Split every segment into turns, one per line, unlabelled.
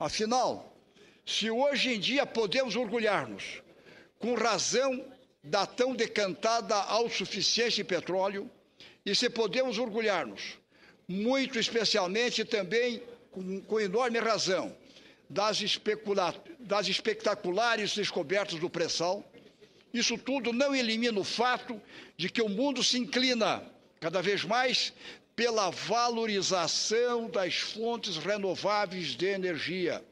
Afinal, se hoje em dia podemos orgulhar-nos, com razão da tão decantada autossuficiência em petróleo, e se podemos orgulhar-nos, muito especialmente também com, com enorme razão, das, das espetaculares descobertas do pré-sal, isso tudo não elimina o fato de que o mundo se inclina cada vez mais pela valorização das fontes renováveis de energia.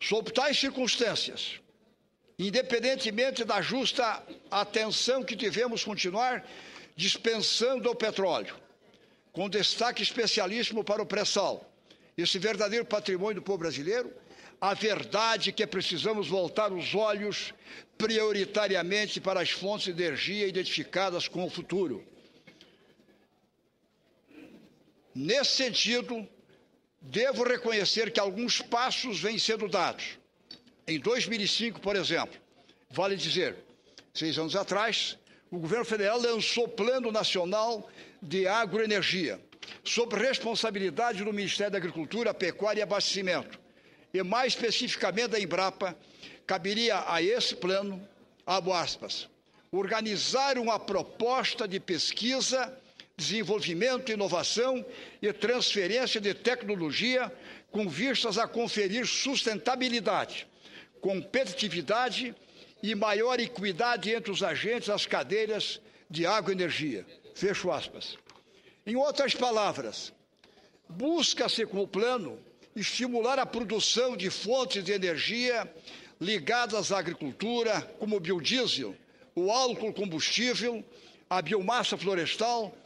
Sob tais circunstâncias, independentemente da justa atenção que devemos continuar dispensando ao petróleo, com destaque especialíssimo para o pré-sal, esse verdadeiro patrimônio do povo brasileiro, a verdade é que precisamos voltar os olhos prioritariamente para as fontes de energia identificadas com o futuro. Nesse sentido, devo reconhecer que alguns passos vêm sendo dados. Em 2005, por exemplo, vale dizer, seis anos atrás, o governo federal lançou o Plano Nacional de Agroenergia, sob responsabilidade do Ministério da Agricultura, Pecuária e Abastecimento. E mais especificamente da Embrapa, caberia a esse plano, abo aspas, organizar uma proposta de pesquisa, desenvolvimento, inovação e transferência de tecnologia com vistas a conferir sustentabilidade, competitividade e maior equidade entre os agentes das cadeiras de água e energia. Fecho aspas. Em outras palavras, busca-se com o plano estimular a produção de fontes de energia ligadas à agricultura, como o biodiesel, o álcool combustível, a biomassa florestal,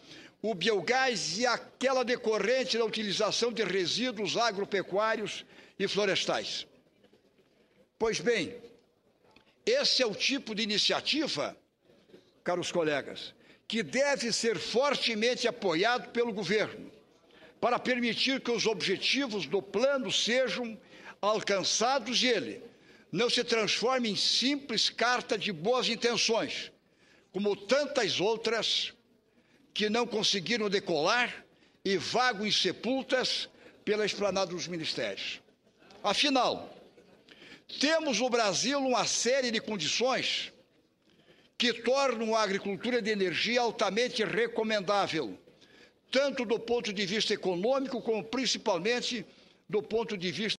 o biogás e aquela decorrente da utilização de resíduos agropecuários e florestais. Pois bem, esse é o tipo de iniciativa, caros colegas, que deve ser fortemente apoiado pelo governo, para permitir que os objetivos do plano sejam alcançados e ele não se transforme em simples carta de boas intenções, como tantas outras que não conseguiram decolar e vagam insepultas pela esplanada dos ministérios. Afinal, temos no Brasil uma série de condições que tornam a agricultura de energia altamente recomendável, tanto do ponto de vista econômico como principalmente do ponto de vista